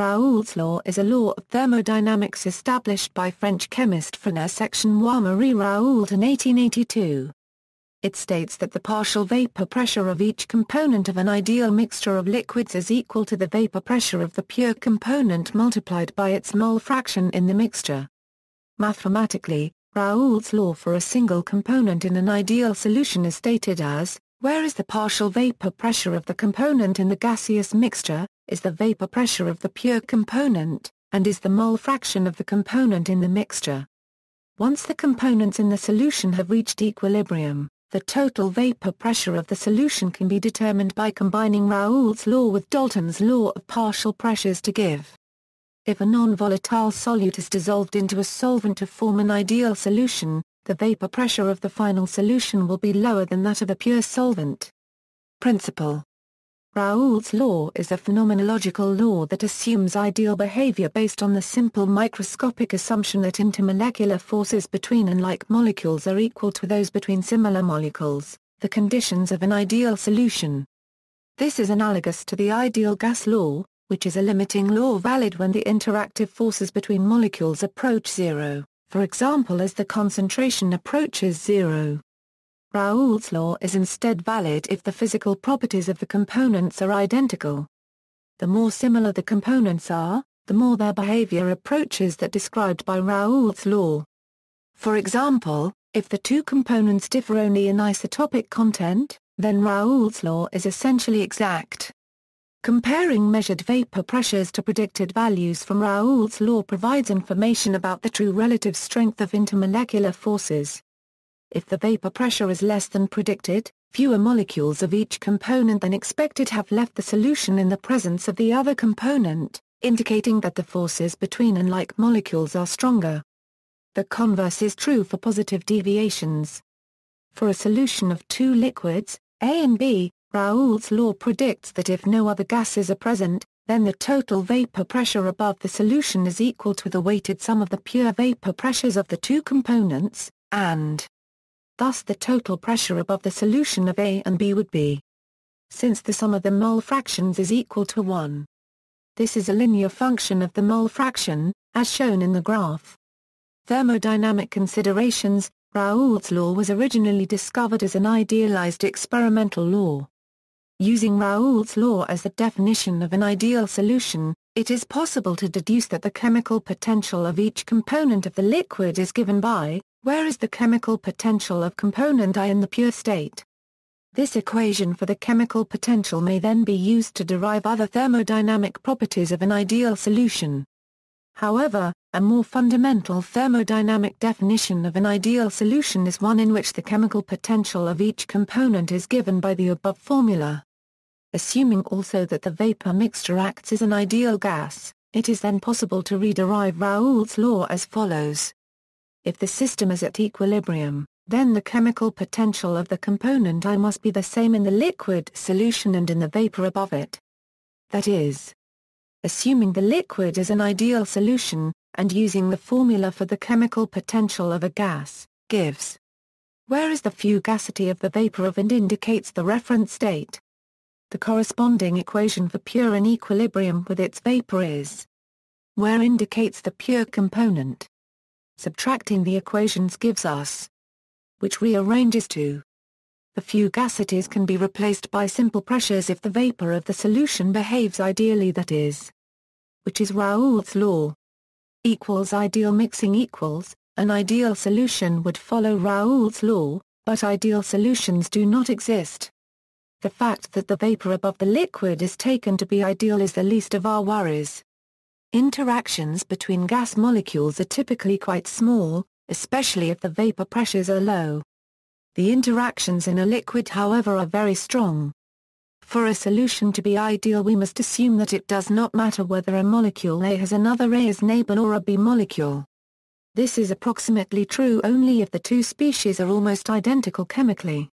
Raoult's law is a law of thermodynamics established by French chemist François Marie Raoult in 1882. It states that the partial vapor pressure of each component of an ideal mixture of liquids is equal to the vapor pressure of the pure component multiplied by its mole fraction in the mixture. Mathematically, Raoult's law for a single component in an ideal solution is stated as, where is the partial vapor pressure of the component in the gaseous mixture, is the vapor pressure of the pure component, and is the mole fraction of the component in the mixture. Once the components in the solution have reached equilibrium, the total vapor pressure of the solution can be determined by combining Raoult's law with Dalton's law of partial pressures to give. If a non-volatile solute is dissolved into a solvent to form an ideal solution, the vapor pressure of the final solution will be lower than that of a pure solvent. Principle Raoult's law is a phenomenological law that assumes ideal behavior based on the simple microscopic assumption that intermolecular forces between unlike molecules are equal to those between similar molecules, the conditions of an ideal solution. This is analogous to the ideal gas law, which is a limiting law valid when the interactive forces between molecules approach zero, for example as the concentration approaches zero. Raoult's law is instead valid if the physical properties of the components are identical. The more similar the components are, the more their behavior approaches that described by Raoult's law. For example, if the two components differ only in isotopic content, then Raoult's law is essentially exact. Comparing measured vapor pressures to predicted values from Raoult's law provides information about the true relative strength of intermolecular forces. If the vapor pressure is less than predicted, fewer molecules of each component than expected have left the solution in the presence of the other component, indicating that the forces between unlike molecules are stronger. The converse is true for positive deviations. For a solution of two liquids, A and B, Raoult's law predicts that if no other gases are present, then the total vapor pressure above the solution is equal to the weighted sum of the pure vapor pressures of the two components, and Thus the total pressure above the solution of A and B would be since the sum of the mole fractions is equal to 1. This is a linear function of the mole fraction, as shown in the graph. Thermodynamic considerations Raoult's law was originally discovered as an idealized experimental law. Using Raoult's law as the definition of an ideal solution, it is possible to deduce that the chemical potential of each component of the liquid is given by where is the chemical potential of component I in the pure state? This equation for the chemical potential may then be used to derive other thermodynamic properties of an ideal solution. However, a more fundamental thermodynamic definition of an ideal solution is one in which the chemical potential of each component is given by the above formula. Assuming also that the vapor mixture acts as an ideal gas, it is then possible to rederive Raoult's law as follows. If the system is at equilibrium, then the chemical potential of the component I must be the same in the liquid solution and in the vapor above it. That is, assuming the liquid is an ideal solution, and using the formula for the chemical potential of a gas, gives where is the fugacity of the vapor of and indicates the reference state. The corresponding equation for pure in equilibrium with its vapor is where indicates the pure component. Subtracting the equations gives us which rearranges to. The fugacities can be replaced by simple pressures if the vapor of the solution behaves ideally that is which is Raoult's law equals ideal mixing equals an ideal solution would follow Raoult's law but ideal solutions do not exist. The fact that the vapor above the liquid is taken to be ideal is the least of our worries Interactions between gas molecules are typically quite small, especially if the vapor pressures are low. The interactions in a liquid however are very strong. For a solution to be ideal we must assume that it does not matter whether a molecule A has another A as neighbor or a B molecule. This is approximately true only if the two species are almost identical chemically.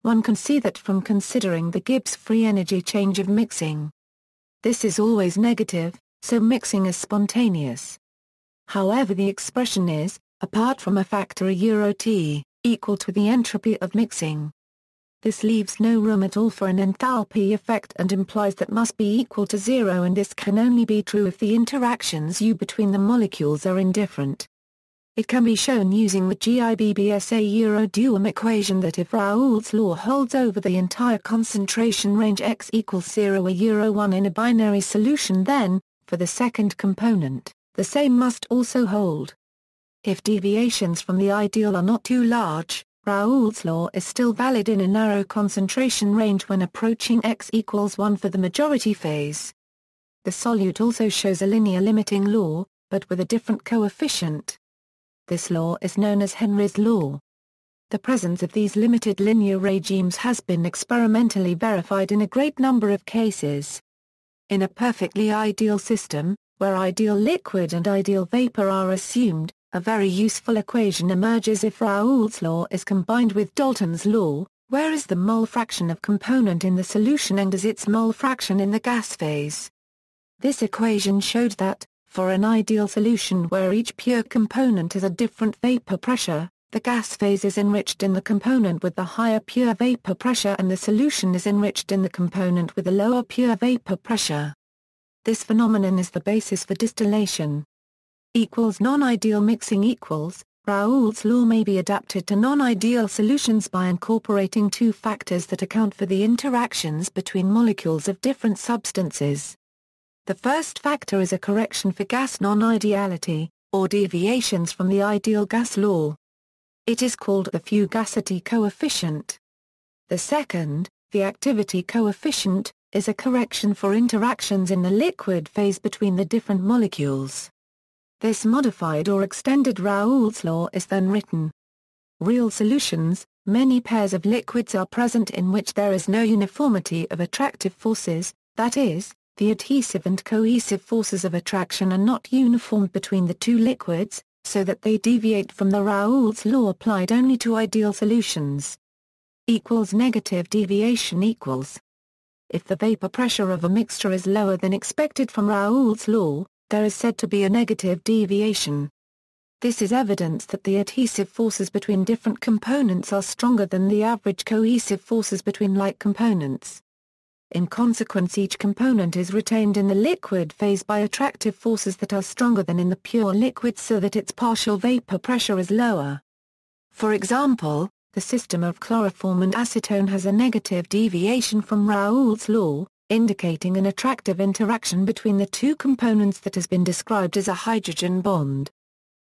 One can see that from considering the Gibbs free energy change of mixing. This is always negative, so mixing is spontaneous. However the expression is, apart from a factor a euro t, equal to the entropy of mixing. this leaves no room at all for an enthalpy effect and implies that must be equal to zero and this can only be true if the interactions U between the molecules are indifferent. It can be shown using the GIBBSA Euro-Duhem equation that if Raoult's law holds over the entire concentration range x equals 0 or Euro 1 in a binary solution then, for the second component, the same must also hold. If deviations from the ideal are not too large, Raoult's law is still valid in a narrow concentration range when approaching x equals 1 for the majority phase. The solute also shows a linear limiting law, but with a different coefficient. This law is known as Henry's law. The presence of these limited linear regimes has been experimentally verified in a great number of cases. In a perfectly ideal system, where ideal liquid and ideal vapor are assumed, a very useful equation emerges if Raoult's law is combined with Dalton's law, where is the mole fraction of component in the solution and is its mole fraction in the gas phase. This equation showed that, for an ideal solution where each pure component has a different vapor pressure, the gas phase is enriched in the component with the higher pure vapor pressure and the solution is enriched in the component with the lower pure vapor pressure. This phenomenon is the basis for distillation. Equals non-ideal mixing equals, Raoult's law may be adapted to non-ideal solutions by incorporating two factors that account for the interactions between molecules of different substances. The first factor is a correction for gas non-ideality, or deviations from the ideal gas law. It is called the fugacity coefficient. The second, the activity coefficient, is a correction for interactions in the liquid phase between the different molecules. This modified or extended Raoult's law is then written. Real solutions, many pairs of liquids are present in which there is no uniformity of attractive forces, that is, the adhesive and cohesive forces of attraction are not uniform between the two liquids, so that they deviate from the Raoult's law applied only to ideal solutions. Equals negative deviation equals. If the vapor pressure of a mixture is lower than expected from Raoult's law, there is said to be a negative deviation. This is evidence that the adhesive forces between different components are stronger than the average cohesive forces between like components. In consequence each component is retained in the liquid phase by attractive forces that are stronger than in the pure liquid so that its partial vapor pressure is lower. For example, the system of chloroform and acetone has a negative deviation from Raoult's law, indicating an attractive interaction between the two components that has been described as a hydrogen bond.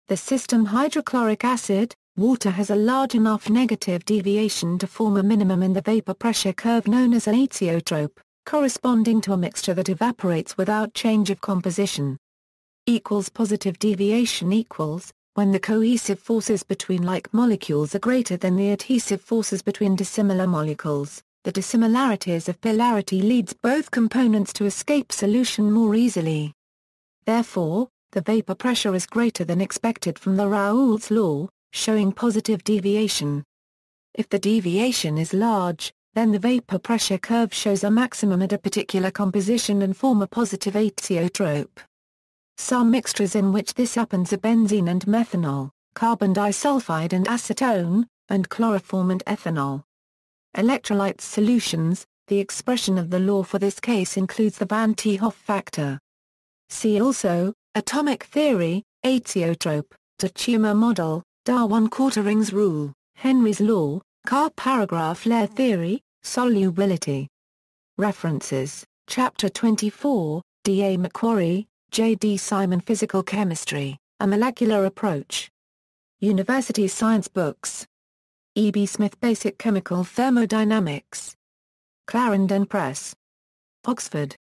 The system hydrochloric acid, water has a large enough negative deviation to form a minimum in the vapor pressure curve known as an azeotrope, corresponding to a mixture that evaporates without change of composition. Equals positive deviation equals, when the cohesive forces between like molecules are greater than the adhesive forces between dissimilar molecules, the dissimilarities of polarity leads both components to escape solution more easily. Therefore, the vapor pressure is greater than expected from the Raoult's law, showing positive deviation. If the deviation is large, then the vapor pressure curve shows a maximum at a particular composition and form a positive azeotrope. Some mixtures in which this happens are benzene and methanol, carbon disulfide and acetone, and chloroform and ethanol. Electrolyte solutions, the expression of the law for this case includes the Van 't Hoff factor. See also, atomic theory, azeotrope, Tumor model, Darwin quarterings rule, Henry's law, Car paragraph layer theory, solubility. References, Chapter 24, D. A. McQuarrie, J. D. Simon Physical Chemistry, A Molecular Approach. University Science Books. E. B. Smith Basic Chemical Thermodynamics. Clarendon Press. Oxford.